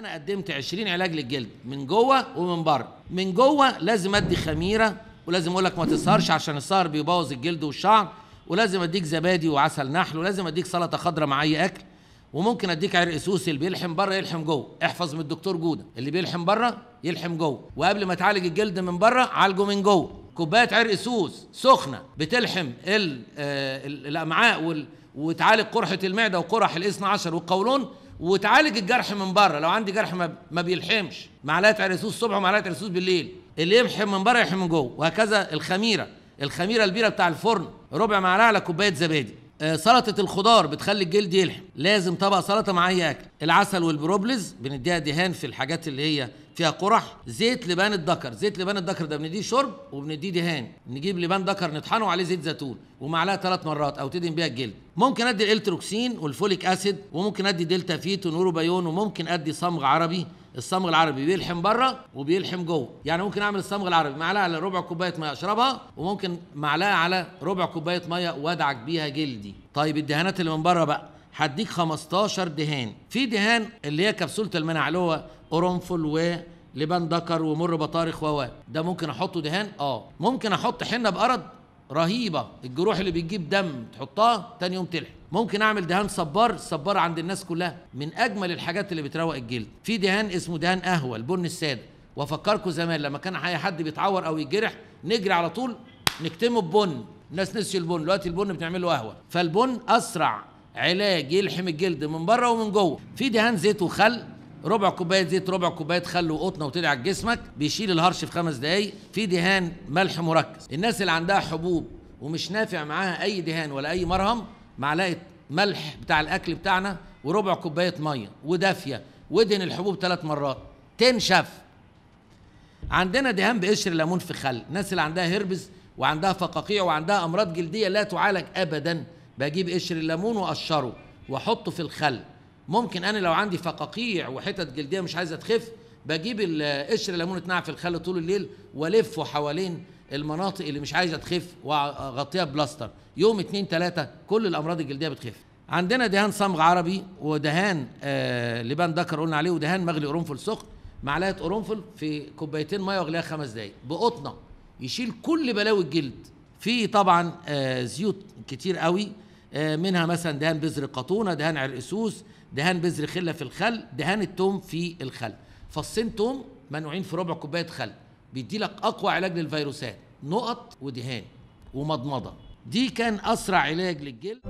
أنا قدمت 20 علاج للجلد من جوه ومن بره. من جوه لازم ادي خميرة ولازم أقول لك ما تسهرش عشان السهر بيبوظ الجلد والشعر. ولازم اديك زبادي وعسل نحل ولازم اديك سلطة خضراء مع اي اكل. وممكن اديك عرق سوسي اللي بيلحم بره يلحم جوه. احفظ من الدكتور جودة. اللي بيلحم بره يلحم جوه. وقبل ما تعالج الجلد من بره عالجه من جوه. كوباية عرق سوس سخنة بتلحم آه، ال- الأمعاء وتعالج قرحة المعدة وقرح الاثنى عشر والقولون. وتعالج الجرح من بره. لو عندي جرح ما, بيلحمش معلقه عرق سوس الصبح ومعلقه عرق سوس بالليل. اللي يلحم من بره يلحم من جوه وهكذا الخميرة. الخميرة البيرة بتاع الفرن. ربع معلقة على كوباية زبادي. آه، سلطة الخضار بتخلي الجلد يلحم. لازم طبق سلطة مع أي أكل. العسل والبروبوليس بنديها دهان في الحاجات اللي هي فيها قرح زيت لبان الذكر زيت لبان الذكر ده بنديه شرب وبنديه دهان. نجيب لبان ذكر نطحنه وعليه زيت زيتون ومعلقة ثلاث مرات أو تدهن بيها الجلد. ممكن أدي الالتروكسين وال folic acid وممكن أدي دلتا فيت ونوروبايون وممكن أدي صمغ عربي. الصمغ العربي بيلحم بره وبيلحم جوه. يعني ممكن أعمل الصمغ العربي معلقة على ربع كوباية مية أشربها وممكن معلقة على ربع كوباية مية وأدعك بيها جلدي. طيب الدهانات اللي من بره بقى. هديك 15 دهان. في دهان اللي هي كبسولة المناعه اللي هو قرنفل ولبان ذكر ومر بطارخ و ده ممكن أحطه دهان؟ آه. ممكن أحط حنة بقرض رهيبة. الجروح اللي بتجيب دم تحطها تاني يوم تلحم ممكن أعمل دهان صبار الصبار عند الناس كلها. من أجمل الحاجات اللي بتروق الجلد. في دهان اسمه دهان قهوة البن السادة. وأفكركم زمان لما كان أي حد بيتعور أو يتجرح نجري على طول نكتمه ببن. الناس نسيوا البن. دلوقتي البن بنعمل له قهوة. فالبن أسرع. علاج يلحم الجلد من بره ومن جوه. في دهان زيت وخل ربع كوباية زيت ربع كوباية خل وقطنة وتدعك جسمك بيشيل الهرش في خمس دقايق. في دهان ملح مركز. الناس اللي عندها حبوب ومش نافع معاها أي دهان ولا أي مرهم معلقة ملح بتاع الأكل بتاعنا وربع كوباية مية. ودافية. ودهن الحبوب ثلاث مرات. تنشف. عندنا دهان بقشر ليمون في خل. الناس اللي عندها هربس وعندها فقاقيع وعندها أمراض جلدية لا تعالج ابدا. بجيب قشر الليمون واقشره واحطه في الخل. ممكن أنا لو عندي فقاقيع وحتت جلدية مش عايزة تخف بجيب قشر الليمون اتنقع في الخل طول الليل والفه حوالين المناطق اللي مش عايزة تخف وأغطيها بلاستر. يوم اتنين تلاتة كل الأمراض الجلدية بتخف. عندنا دهان صمغ عربي ودهان آه لبان ذكر قلنا عليه ودهان مغلي قرنفل سخن. معلقة قرنفل في كوبايتين مية واغليها خمس دقايق. بقطنة يشيل كل بلاوي الجلد. في طبعا آه زيوت كتير قوي. منها مثلا دهان بذر قطونه دهان عرقسوس دهان بذر خلة في الخل دهان التوم في الخل. فصين توم منوعين في ربع كوباية خل. بيدي لك أقوى علاج للفيروسات نقط ودهان ومضمضة. دي كان أسرع علاج للجلد.